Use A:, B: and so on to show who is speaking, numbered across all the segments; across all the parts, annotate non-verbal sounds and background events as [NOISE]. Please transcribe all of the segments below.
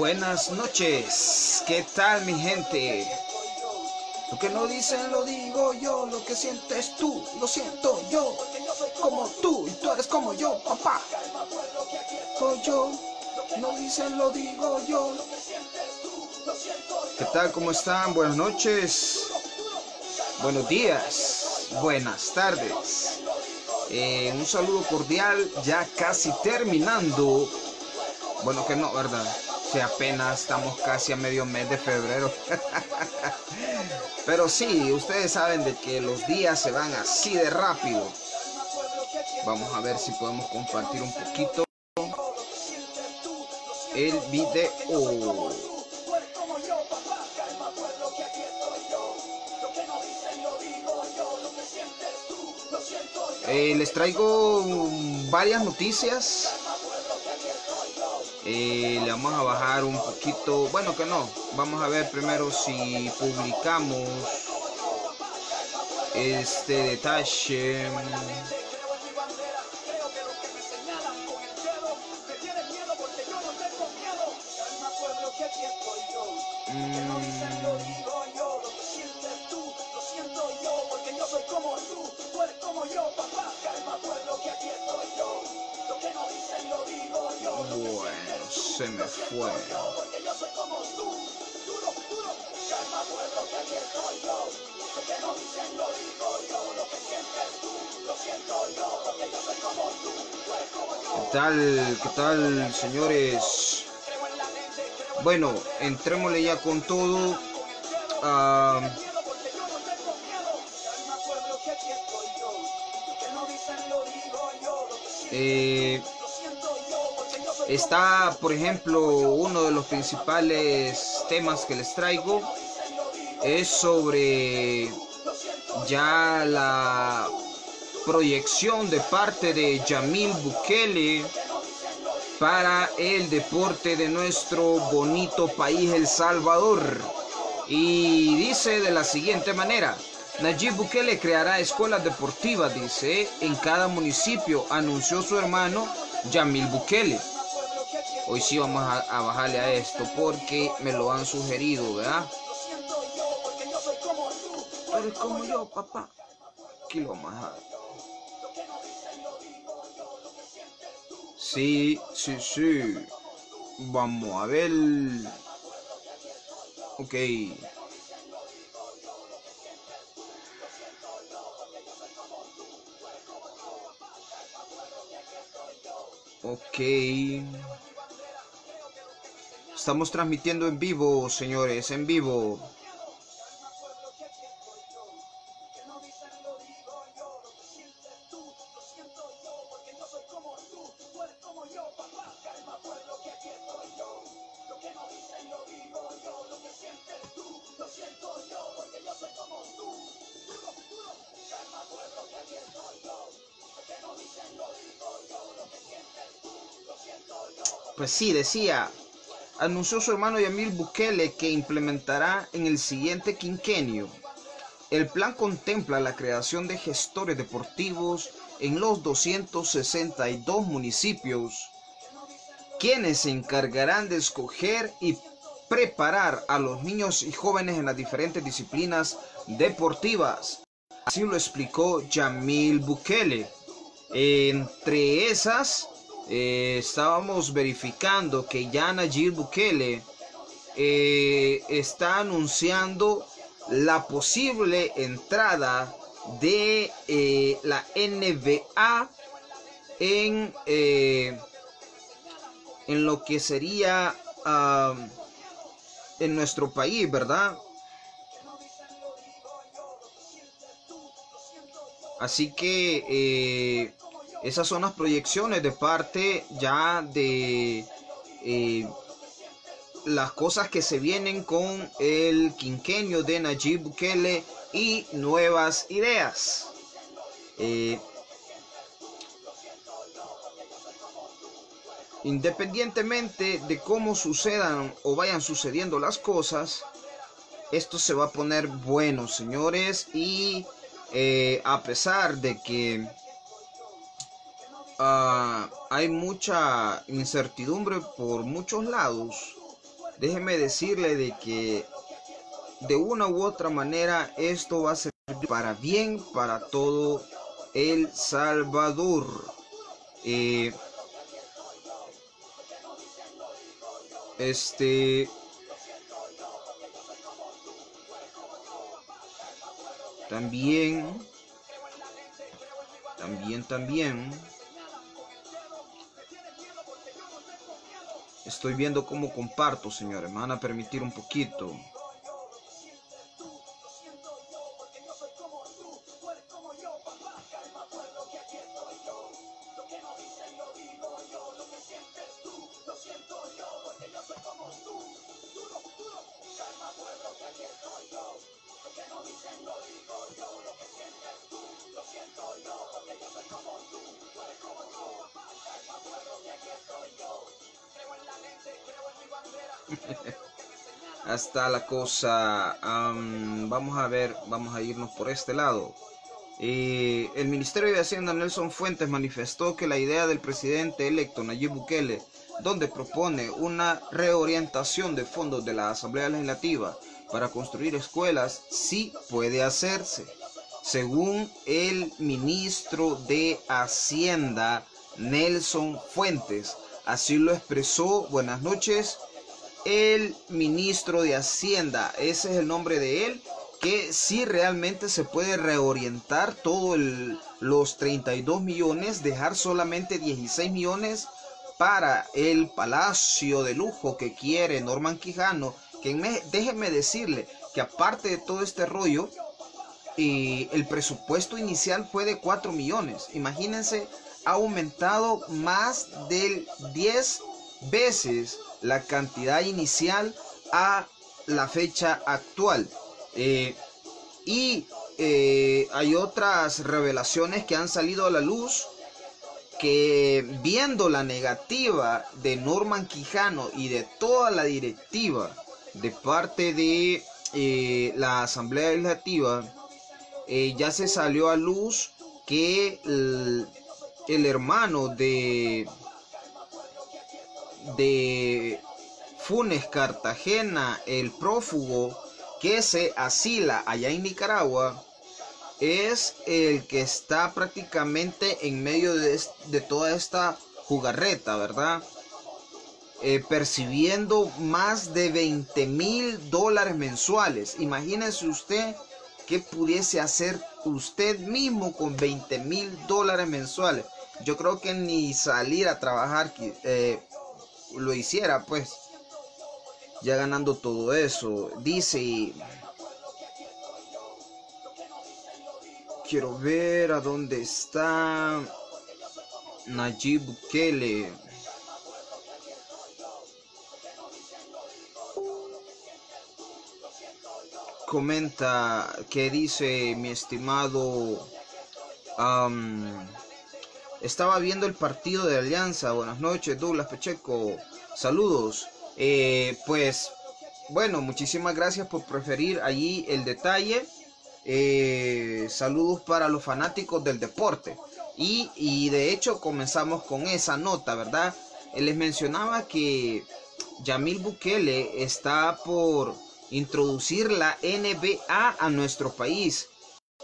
A: Buenas noches, ¿qué tal mi gente? Lo que no dicen lo digo yo, lo que sientes tú, lo siento yo, como tú y tú eres como yo, papá. Soy yo, no dicen lo digo yo. ¿Qué tal? ¿Cómo están? Buenas noches, buenos días, buenas tardes. Eh, un saludo cordial, ya casi terminando. Bueno, que no, ¿verdad? Apenas estamos casi a medio mes de febrero. [LAUGHS] Pero sí, ustedes saben de que los días se van así de rápido. Vamos a ver si podemos compartir un poquito el video. Eh, les traigo varias noticias. Eh, le vamos a bajar un poquito. Bueno, que no. Vamos a ver primero si publicamos este detalle. Tal? ¿Qué tal, señores? Bueno, entrémosle ya con todo. Ah, eh, está, por ejemplo, uno de los principales temas que les traigo es sobre ya la proyección de parte de Yamil Bukele para el deporte de nuestro bonito país El Salvador. Y dice de la siguiente manera, Nayib Bukele creará escuelas deportivas, dice, en cada municipio, anunció su hermano Yamil Bukele. Hoy sí vamos a, bajarle a esto porque me lo han sugerido, ¿verdad? Eres como yo, papá. Aquí lo vamos a Sí, sí, sí. Vamos a ver. Ok. Ok. Estamos transmitiendo en vivo, señores, en vivo. Pues sí, decía, anunció su hermano Yamil Bukele que implementará en el siguiente quinquenio. El plan contempla la creación de gestores deportivos en los 262 municipios, quienes se encargarán de escoger y preparar a los niños y jóvenes en las diferentes disciplinas deportivas. Así lo explicó Yamil Bukele. Entre esas, eh, estábamos verificando que ya Nayib Bukele eh, está anunciando la posible entrada de eh, la NBA en, en lo que sería en nuestro país, ¿verdad? Así que esas son las proyecciones de parte ya de eh, las cosas que se vienen con el quinquenio de Nayib Bukele y nuevas ideas. Eh, independientemente de cómo sucedan o vayan sucediendo las cosas, esto se va a poner bueno, señores. Y eh, a pesar de que ah, hay mucha incertidumbre por muchos lados, déjeme decirle de que de una u otra manera esto va a ser para bien para todo El Salvador. Eh, este también también también estoy viendo cómo comparto señores me van a permitir un poquito [LAUGHS] hasta la cosa. Vamos a ver vamos a irnos por este lado. El Ministerio de Hacienda Nelson Fuentes manifestó que la idea del presidente electo Nayib Bukele donde propone una reorientación de fondos de la Asamblea Legislativa para construir escuelas sí puede hacerse según el ministro de Hacienda Nelson Fuentes. Así lo expresó. Buenas noches el ministro de Hacienda, ese es el nombre de él, que sí realmente se puede reorientar todo los 32 millones, dejar solamente 16 millones para el palacio de lujo que quiere Norman Quijano, que me, decirle que aparte de todo este rollo, el presupuesto inicial fue de 4 millones. Imagínense, ha aumentado más del 10 veces la cantidad inicial a la fecha actual. Eh, y eh, hay otras revelaciones que han salido a la luz que viendo la negativa de Norman Quijano y de toda la directiva de parte de eh, la Asamblea Legislativa, ya se salió a luz que el hermano de de Funes Cartagena, el prófugo que se asila allá en Nicaragua, es el que está prácticamente en medio de, toda esta jugarreta, ¿verdad? Eh, percibiendo más de 20 mil dólares mensuales. Imagínese usted qué pudiese hacer usted mismo con 20 mil dólares mensuales. Yo creo que ni salir a trabajar eh, lo hiciera, pues, ya ganando todo eso. Dice, quiero ver a dónde está Nayib Bukele. Comenta que dice mi estimado estaba viendo el partido de Alianza. Buenas noches, Douglas Pecheco. Saludos. Eh, pues, bueno, muchísimas gracias por preferir allí el detalle. Eh, saludos para los fanáticos del deporte. Y, y, de hecho comenzamos con esa nota, ¿verdad? Les mencionaba que Yamil Bukele está por introducir la NBA a nuestro país.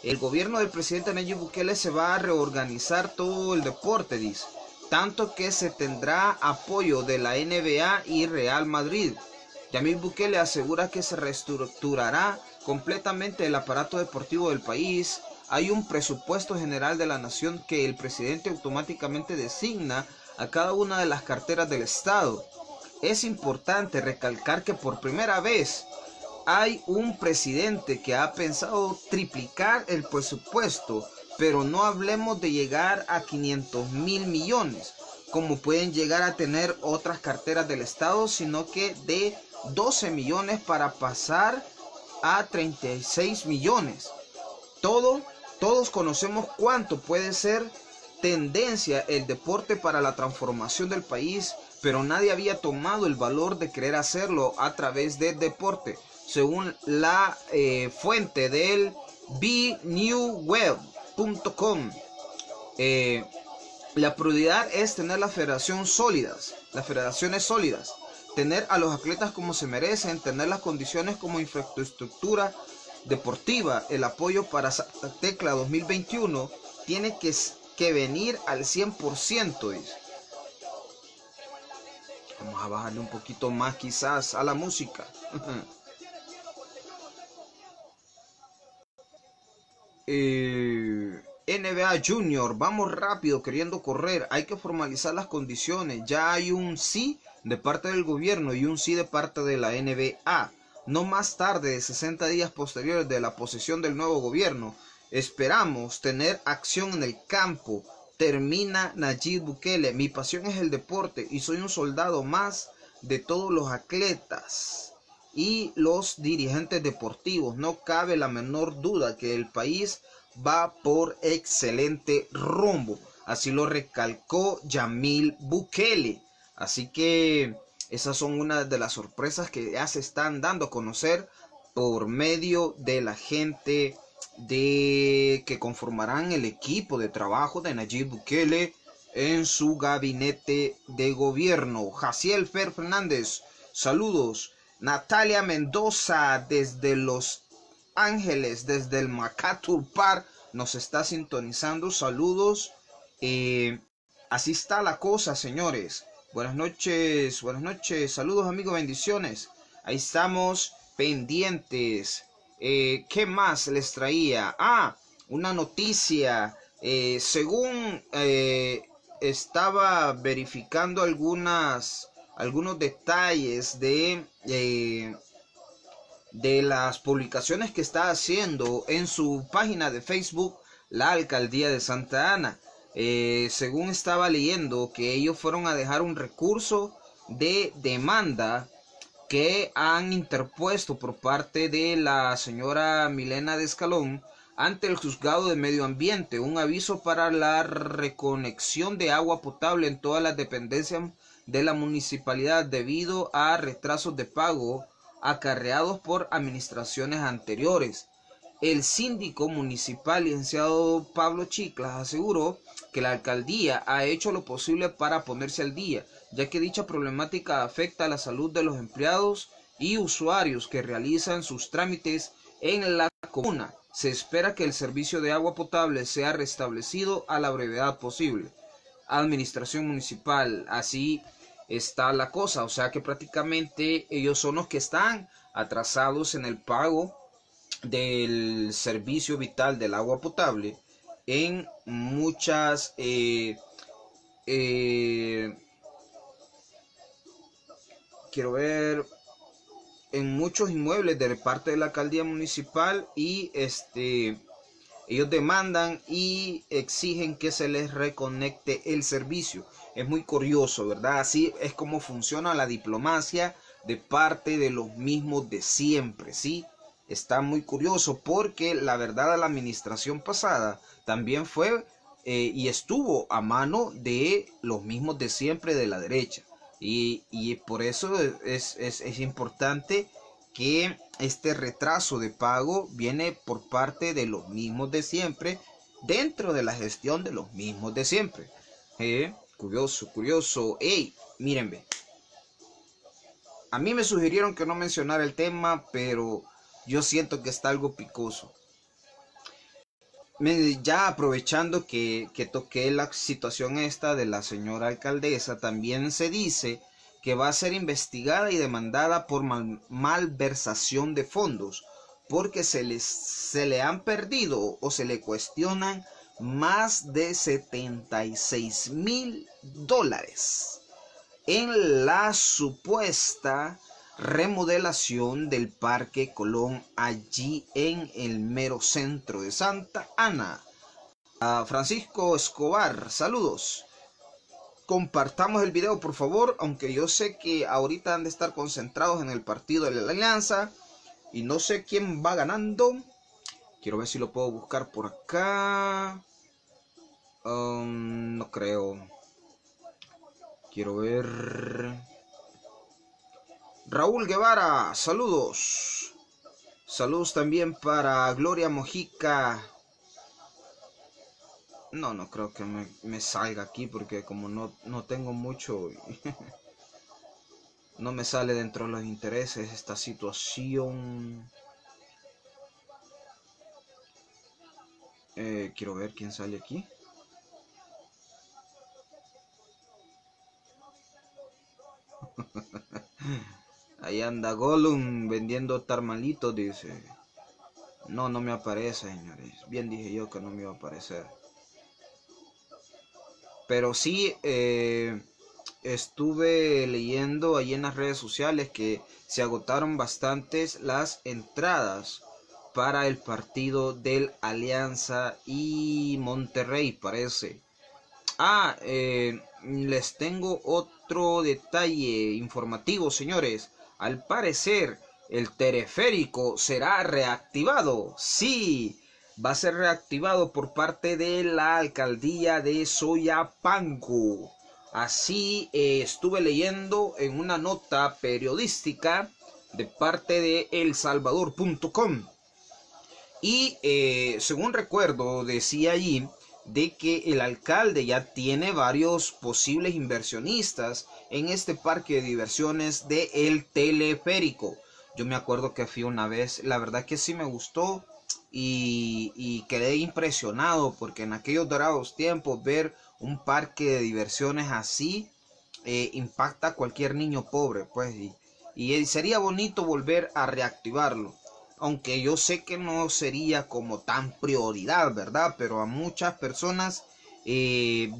A: El gobierno del presidente Nayib Bukele se va a reorganizar todo el deporte, dice. Tanto que se tendrá apoyo de la NBA y Real Madrid. Yamil Bukele asegura que se reestructurará completamente el aparato deportivo del país. Hay un presupuesto general de la nación que el presidente automáticamente designa a cada una de las carteras del Estado. Es importante recalcar que por primera vez hay un presidente que ha pensado triplicar el presupuesto, pero no hablemos de llegar a 500 mil millones, como pueden llegar a tener otras carteras del Estado, sino que de 12 millones para pasar a 36 millones. Todo, todos conocemos cuánto puede ser tendencia el deporte para la transformación del país, pero nadie había tomado el valor de querer hacerlo a través del deporte. Según la eh, fuente del bnewweb.com. Eh, la prioridad es tener la federación sólidas, las federaciones sólidas, tener a los atletas como se merecen, tener las condiciones como infraestructura deportiva, el apoyo para Tecla 2021 tiene que, que venir al 100%. Vamos a bajarle un poquito más quizás a la música. [LAUGHS] eh, NBA Junior, vamos rápido queriendo correr, hay que formalizar las condiciones, ya hay un sí de parte del gobierno y un sí de parte de la NBA. No más tarde de 60 días posteriores de la posesión del nuevo gobierno, esperamos tener acción en el campo. Termina Nayib Bukele, mi pasión es el deporte y soy un soldado más de todos los atletas y los dirigentes deportivos. No cabe la menor duda que el país va por excelente rumbo. Así lo recalcó Yamil Bukele. Así que esas son una de las sorpresas que ya se están dando a conocer por medio de la gente de que conformarán el equipo de trabajo de Nayib Bukele en su gabinete de gobierno. Jaciel Fer Fernández, saludos. Natalia Mendoza desde Los Ángeles, desde el Macaturpar, nos está sintonizando. Saludos. Eh, así está la cosa, señores. Buenas noches, buenas noches. Saludos, amigos, bendiciones. Ahí estamos pendientes. Eh, ¿Qué más les traía? Ah, una noticia. Eh, según estaba verificando algunas algunos detalles de de las publicaciones que está haciendo en su página de Facebook la alcaldía de Santa Ana. Eh, según estaba leyendo que ellos fueron a dejar un recurso de demanda que han interpuesto por parte de la señora Milena de Escalón ante el juzgado de medio ambiente un aviso para la reconexión de agua potable en todas las dependencias de la municipalidad debido a retrasos de pago acarreados por administraciones anteriores. El síndico municipal, licenciado Pablo Chiclas, aseguró que la alcaldía ha hecho lo posible para ponerse al día, ya que dicha problemática afecta a la salud de los empleados y usuarios que realizan sus trámites en la comuna. Se espera que el servicio de agua potable sea restablecido a la brevedad posible. Administración municipal, así está la cosa. O sea que prácticamente ellos son los que están atrasados en el pago del servicio vital del agua potable en muchas eh, eh, quiero ver en muchos inmuebles de parte de la alcaldía municipal y este ellos demandan y exigen que se les reconecte el servicio es muy curioso, ¿verdad? Así es como funciona la diplomacia de parte de los mismos de siempre, ¿sí? Está muy curioso porque la verdad la administración pasada también fue eh, y estuvo a mano de los mismos de siempre de la derecha. Y, por eso es, es importante que este retraso de pago viene por parte de los mismos de siempre dentro de la gestión de los mismos de siempre. ¿eh? Curioso, curioso. Ey, mírenme. A mí me sugirieron que no mencionara el tema, pero yo siento que está algo picoso. ya aprovechando que, que toqué la situación esta de la señora alcaldesa, también se dice que va a ser investigada y demandada por malversación de fondos, porque se, les, se le han perdido o se le cuestionan más de 76 mil dólares en la supuesta remodelación del Parque Colón allí en el mero centro de Santa Ana. A Francisco Escobar, saludos. Compartamos el video por favor, aunque yo sé que ahorita han de estar concentrados en el partido de la Alianza y no sé quién va ganando. Quiero ver si lo puedo buscar por acá. Um, no creo. Quiero ver. Raúl Guevara, saludos. Saludos también para Gloria Mojica. No, no creo que me, salga aquí porque como no, no tengo mucho... [LAUGHS] no me sale dentro de los intereses esta situación. Eh, quiero ver quién sale aquí. [LAUGHS] Ahí anda Gollum vendiendo tarmalitos, dice. No, no me aparece, señores. Bien dije yo que no me iba a aparecer. Pero sí, eh, estuve leyendo ahí en las redes sociales que se agotaron bastantes las entradas para el partido del Alianza y Monterrey, parece. Ah, eh, les tengo otro detalle informativo, señores. Al parecer, el teleférico será reactivado. Sí, va a ser reactivado por parte de la alcaldía de Soyapango. Así eh, estuve leyendo en una nota periodística de parte de elsalvador.com. Y eh, según recuerdo, decía allí de que el alcalde ya tiene varios posibles inversionistas en este parque de diversiones de El Teleférico. Yo me acuerdo que fui una vez, la verdad que sí me gustó y, quedé impresionado porque en aquellos dorados tiempos ver un parque de diversiones así eh, impacta a cualquier niño pobre, pues, y, y sería bonito volver a reactivarlo aunque yo sé que no sería como tan prioridad, ¿verdad? Pero a muchas personas, eh,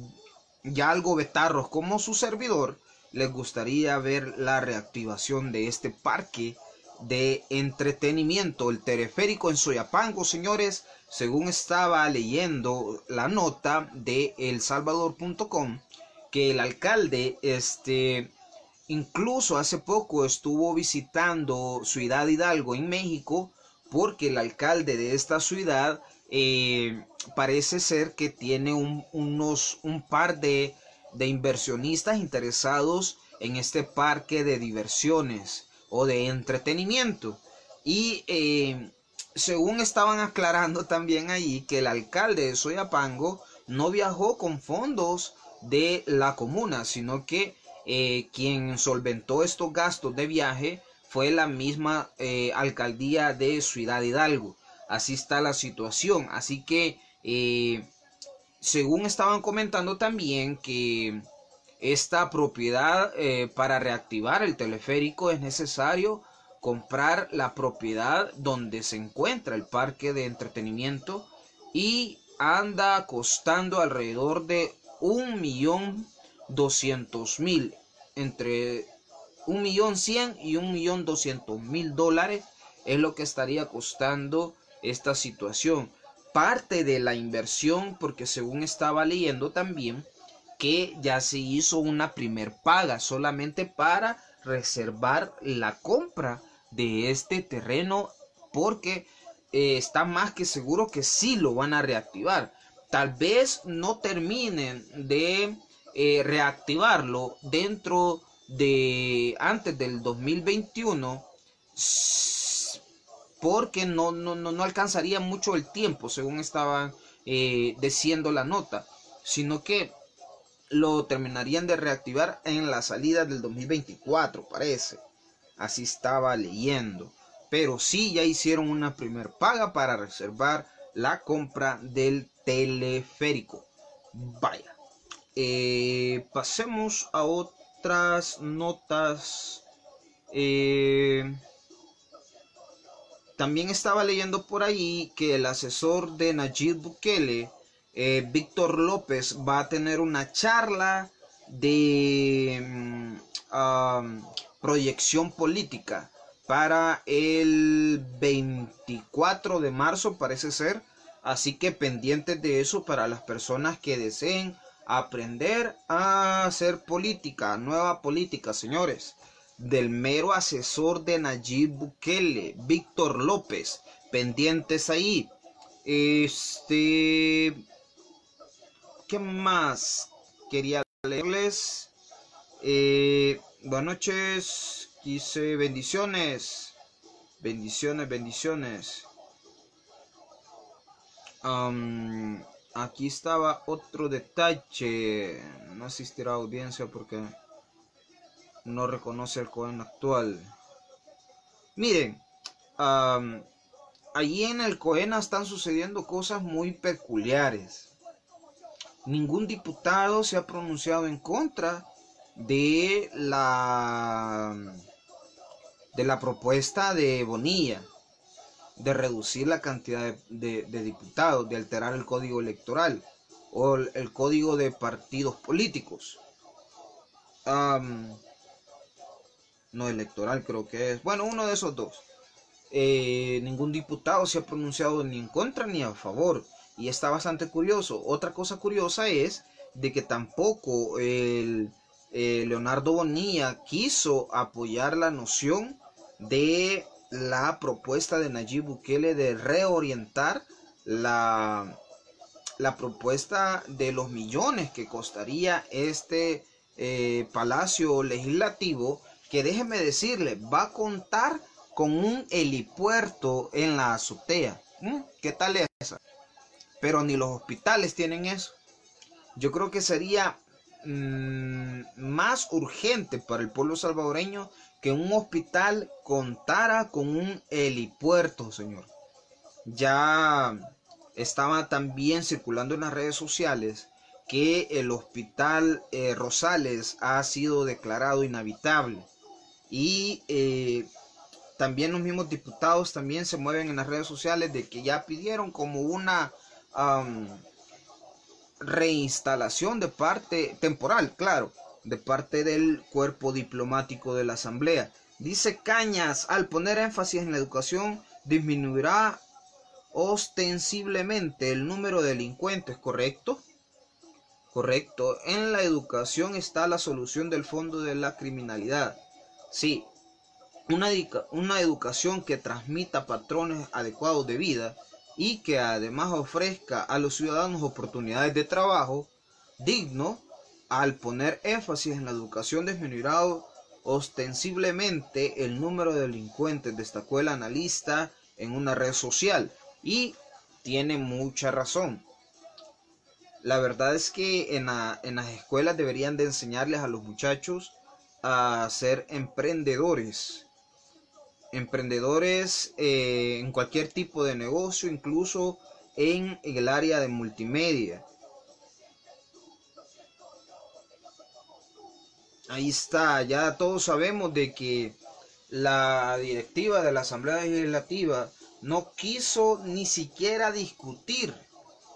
A: ya algo betarros como su servidor, les gustaría ver la reactivación de este parque de entretenimiento, el teleférico en Soyapango, señores, según estaba leyendo la nota de elsalvador.com, que el alcalde, este, Incluso hace poco estuvo visitando Ciudad Hidalgo en México porque el alcalde de esta ciudad eh, parece ser que tiene un, unos, un par de, inversionistas interesados en este parque de diversiones o de entretenimiento. Y eh, según estaban aclarando también allí que el alcalde de Soyapango no viajó con fondos de la comuna, sino que eh, quien solventó estos gastos de viaje fue la misma eh, alcaldía de Ciudad Hidalgo. Así está la situación. Así que, según estaban comentando también que esta propiedad para reactivar el teleférico es necesario comprar la propiedad donde se encuentra el parque de entretenimiento y anda costando alrededor de un millón doscientos mil entre un millón cien y un millón doscientos mil dólares es lo que estaría costando esta situación. Parte de la inversión porque según estaba leyendo también que ya se hizo una primer paga solamente para reservar la compra de este terreno porque eh, está más que seguro que sí lo van a reactivar. Tal vez no terminen de eh, reactivarlo dentro de antes del 2021 porque no, no, no, alcanzaría mucho el tiempo según estaba eh, diciendo la nota sino que lo terminarían de reactivar en la salida del 2024 parece. Así estaba leyendo. Pero sí ya hicieron una primer paga para reservar la compra del teleférico. Vaya. Eh, pasemos a otras notas. Eh, también estaba leyendo por ahí que el asesor de Nayib Bukele, eh, Víctor López, va a tener una charla de mm, proyección política para el 24 de marzo, parece ser. Así que pendientes de eso para las personas que deseen aprender a hacer política, nueva política, señores, del mero asesor de Nayib Bukele, Víctor López, pendientes ahí. Este, ¿qué más quería leerles? Eh, buenas noches, quise bendiciones. Bendiciones, bendiciones. aquí estaba otro detalle. No asistirá a audiencia porque no reconoce el Cohen actual. Miren, allí en el Coena están sucediendo cosas muy peculiares. Ningún diputado se ha pronunciado en contra de la de la propuesta de Bonilla de reducir la cantidad de, diputados, de alterar el código electoral o el, código de partidos políticos. no electoral creo que es. Bueno, uno de esos dos. Eh, ningún diputado se ha pronunciado ni en contra ni a favor. Y está bastante curioso. Otra cosa curiosa es de que tampoco el, eh, Leonardo Bonilla quiso apoyar la noción de la propuesta de Nayib Bukele de reorientar la, la propuesta de los millones que costaría este eh, palacio legislativo que déjeme decirle va a contar con un helipuerto en la azotea. ¿Mm? ¿Qué tal es esa? Pero ni los hospitales tienen eso. Yo creo que sería mm, más urgente para el pueblo salvadoreño que un hospital contara con un helipuerto, señor. Ya estaba también circulando en las redes sociales que el hospital eh, Rosales ha sido declarado inhabitable y eh, también los mismos diputados también se mueven en las redes sociales de que ya pidieron como una reinstalación de parte temporal, claro, de parte del cuerpo diplomático de la Asamblea. Dice Cañas, al poner énfasis en la educación, disminuirá ostensiblemente el número de delincuentes, ¿correcto? Correcto. En la educación está la solución del fondo de la criminalidad. Sí, una, una educación que transmita patrones adecuados de vida y que además ofrezca a los ciudadanos oportunidades de trabajo digno al poner énfasis en la educación disminuirá ostensiblemente el número de delincuentes, destacó el analista en una red social. Y tiene mucha razón. La verdad es que en, en las escuelas deberían de enseñarles a los muchachos a ser emprendedores. Emprendedores eh, en cualquier tipo de negocio, incluso en el área de multimedia. Ahí está, ya todos sabemos de que la directiva de la Asamblea Legislativa no quiso ni siquiera discutir,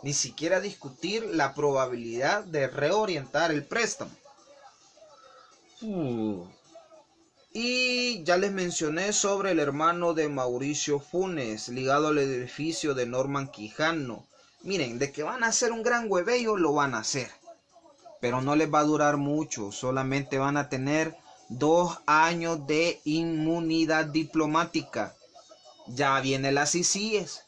A: ni siquiera discutir la probabilidad de reorientar el préstamo. Uh. Y ya les mencioné sobre el hermano de Mauricio Funes, ligado al edificio de Norman Quijano. Miren, de que van a hacer un gran huevello, lo van a hacer pero no les va a durar mucho, solamente van a tener dos años de inmunidad diplomática. Ya viene las CICIES.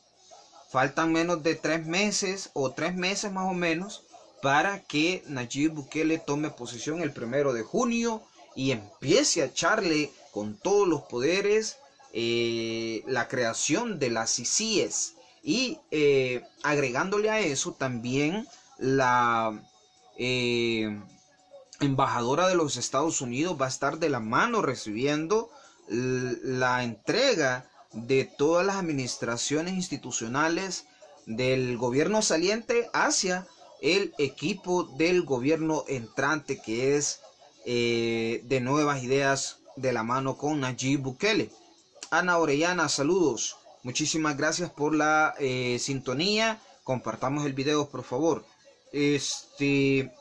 A: Faltan menos de tres meses o tres meses más o menos para que Nayib Bukele tome posición el primero de junio y empiece a echarle con todos los poderes eh, la creación de las CICIES y eh, agregándole a eso también la eh, embajadora de los Estados Unidos va a estar de la mano recibiendo la entrega de todas las administraciones institucionales del gobierno saliente hacia el equipo del gobierno entrante que es eh, de nuevas ideas de la mano con Nayib Bukele. Ana Orellana, saludos. Muchísimas gracias por la eh, sintonía. Compartamos el video, por favor. Este,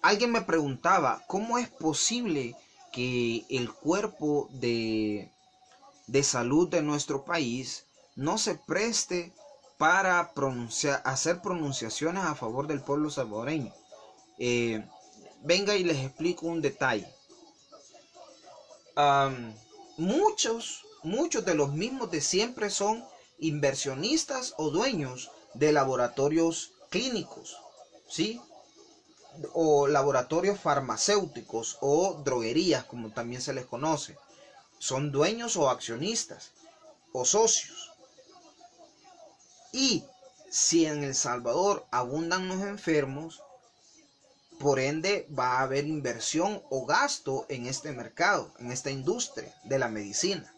A: alguien me preguntaba, ¿cómo es posible que el cuerpo de, de salud de nuestro país no se preste para pronunciar, hacer pronunciaciones a favor del pueblo salvadoreño? Eh, venga y les explico un detalle. muchos, muchos de los mismos de siempre son inversionistas o dueños de laboratorios clínicos, ¿sí? O laboratorios farmacéuticos o droguerías, como también se les conoce. son dueños o accionistas o socios. Y si en El Salvador abundan los enfermos, por ende va a haber inversión o gasto en este mercado, en esta industria de la medicina.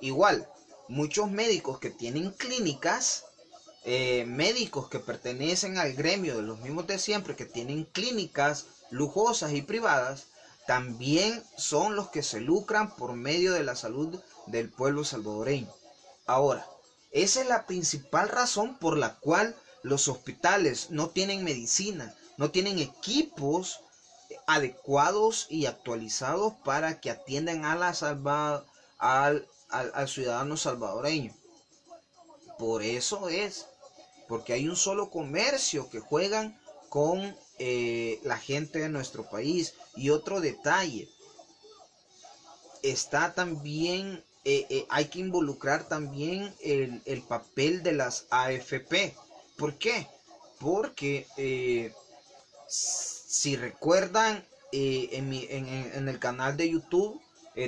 A: Igual, muchos médicos que tienen clínicas, eh, médicos que pertenecen al gremio de los mismos de siempre, que tienen clínicas lujosas y privadas, también son los que se lucran por medio de la salud del pueblo salvadoreño. Ahora, esa es la principal razón por la cual los hospitales no tienen medicina, no tienen equipos adecuados y actualizados para que atiendan a la salva, al, al, ciudadano salvadoreño. Por eso es, porque hay un solo comercio que juegan con eh, la gente de nuestro país. Y otro detalle, está también, eh, eh, hay que involucrar también el, el, papel de las AFP. ¿Por qué? Porque si recuerdan, en, mi, en, el canal de YouTube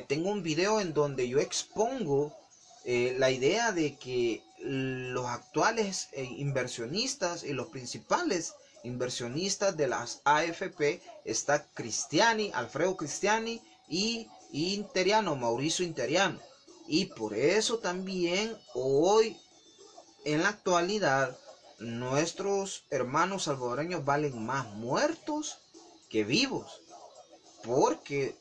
A: tengo un video en donde yo expongo la idea de que los actuales inversionistas y los principales inversionistas de las AFP está Cristiani, Alfredo Cristiani y Interiano, Mauricio Interiano. Y por eso también hoy, en la actualidad, nuestros hermanos salvadoreños valen más muertos que vivos. Porque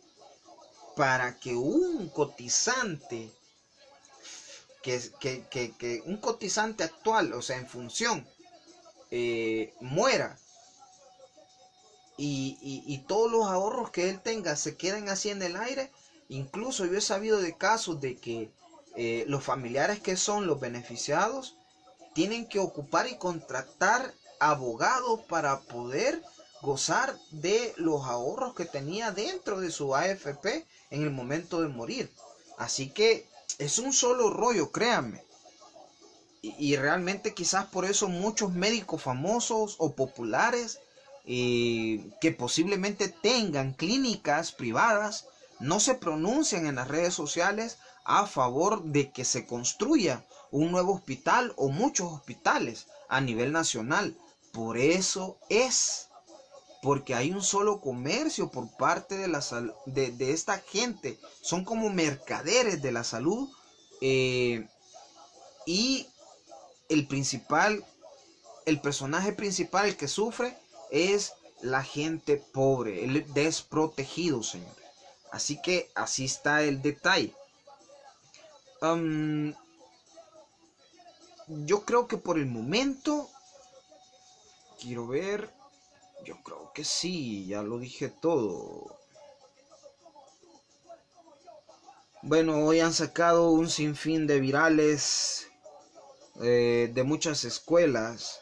A: para que un cotizante, que, que, que, que un cotizante actual, o sea, en función eh, muera y, todos los ahorros que él tenga se queden así en el aire, incluso yo he sabido de casos de que eh, los familiares que son los beneficiados tienen que ocupar y contratar abogados para poder gozar de los ahorros que tenía dentro de su AFP en el momento de morir. Así que es un solo rollo, créanme y, realmente quizás por eso muchos médicos famosos o populares eh, que posiblemente tengan clínicas privadas no se pronuncian en las redes sociales a favor de que se construya un nuevo hospital o muchos hospitales a nivel nacional. Por eso es, porque hay un solo comercio por parte de, la de, de esta gente. Son como mercaderes de la salud eh, y el principal, el personaje principal, el que sufre, es la gente pobre, el desprotegido, señor. Así que así está el detalle. Yo creo que por el momento, quiero ver, yo creo que sí, ya lo dije todo. Bueno, hoy han sacado un sinfín de virales eh, de muchas escuelas.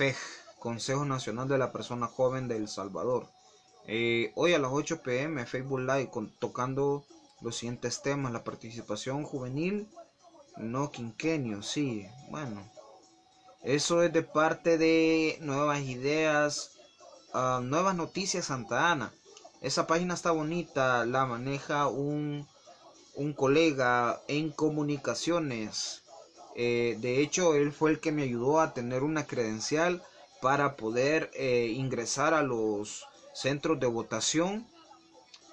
A: CONAPEJ, Consejo Nacional de la Persona Joven de El Salvador. Eh, hoy a las 8 pm Facebook Live con, tocando los siguientes temas, la participación juvenil, no quinquenio, sí, bueno. Eso es de parte de Nuevas Ideas, ah, Nuevas Noticias Santa Ana. Esa página está bonita, la maneja un, un colega en comunicaciones. Eh, de hecho, él fue el que me ayudó a tener una credencial para poder eh, ingresar a los centros de votación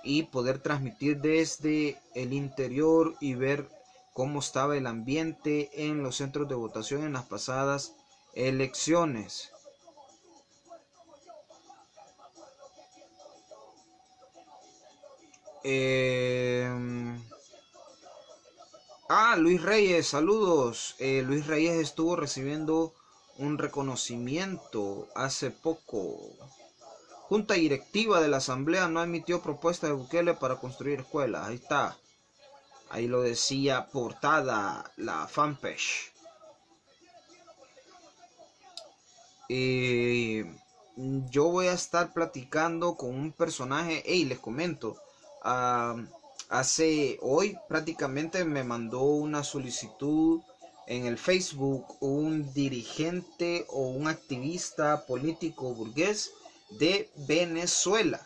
A: y poder transmitir desde el interior y ver cómo estaba el ambiente en los centros de votación en las pasadas elecciones. Em, ah, Luis Reyes, saludos. Eh, Luis Reyes estuvo recibiendo un reconocimiento hace poco. Junta directiva de la Asamblea no admitió propuesta de Bukele para construir escuelas. Ahí está. Ahí lo decía portada la fanpage. yo voy a estar platicando con un personaje, hey, les comento, ah, hace hoy prácticamente me mandó una solicitud en el Facebook un dirigente o un activista político burgués de Venezuela.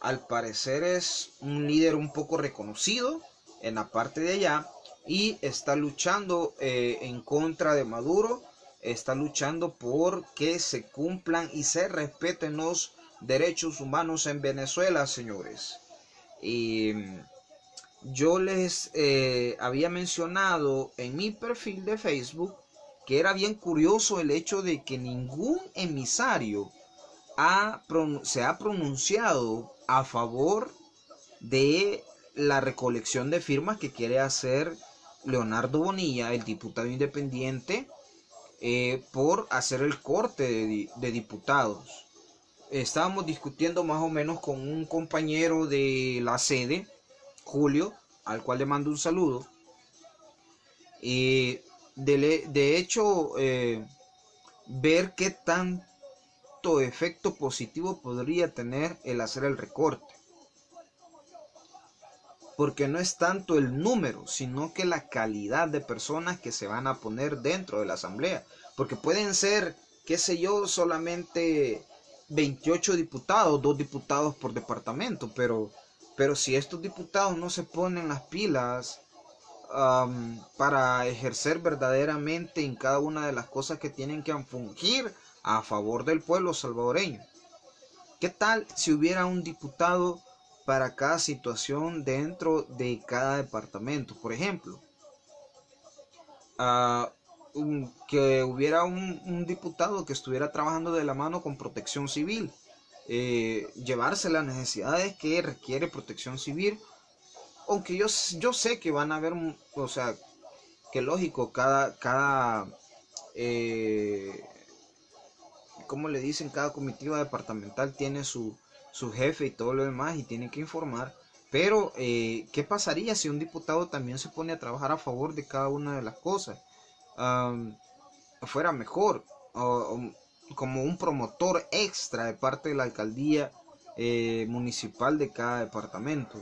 A: Al parecer es un líder un poco reconocido en la parte de allá y está luchando eh, en contra de Maduro, está luchando por que se cumplan y se respeten los derechos humanos en Venezuela, señores. Y yo les eh, había mencionado en mi perfil de Facebook que era bien curioso el hecho de que ningún emisario se ha pronunciado a favor de la recolección de firmas que quiere hacer Leonardo Bonilla, el diputado independiente, eh, por hacer el corte de, de diputados. Estábamos discutiendo más o menos con un compañero de la sede Julio, al cual le mando un saludo. Y de, de hecho, eh, ver qué tanto efecto positivo podría tener el hacer el recorte. Porque no es tanto el número, sino que la calidad de personas que se van a poner dentro de la asamblea. Porque pueden ser, qué sé yo, solamente 28 diputados, dos diputados por departamento, pero pero si estos diputados no se ponen las pilas para ejercer verdaderamente en cada una de las cosas que tienen que fungir a favor del pueblo salvadoreño. ¿Qué tal si hubiera un diputado para cada situación dentro de cada departamento? Por ejemplo, ah, que hubiera un diputado que estuviera trabajando de la mano con protección civil eh, llevarse las necesidades que requiere protección civil. Aunque yo, yo sé que van a haber, o sea, que lógico, cada, cada, eh, le dicen, cada comitiva departamental tiene su, su jefe y todo lo demás y tiene que informar. Pero, eh, ¿qué pasaría si un diputado también se pone a trabajar a favor de cada una de las cosas? fuera mejor como un promotor extra de parte de la alcaldía eh, municipal de cada departamento.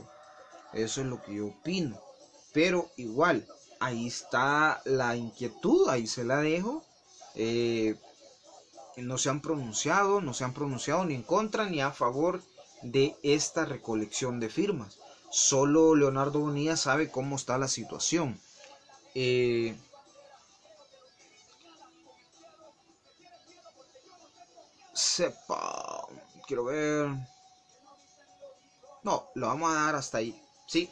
A: Eso es lo que yo opino. Pero igual, ahí está la inquietud, ahí se la dejo. Eh, no se han pronunciado, no se han pronunciado ni en contra ni a favor de esta recolección de firmas. Solo Leonardo Bonilla sabe cómo está la situación. Eh, sepa. Quiero ver. No, lo vamos a dar hasta ahí. Sí.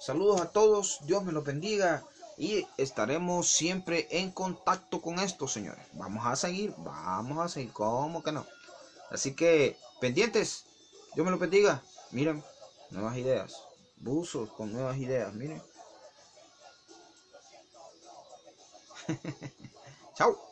A: Saludos a todos. Dios me los bendiga. Y estaremos siempre en contacto con esto, señores. Vamos a seguir. Vamos a seguir. ¿Cómo que no? Así que, pendientes. Dios me los bendiga. Miren, nuevas ideas. Buzos con nuevas ideas. Miren. [LAUGHS] Chao.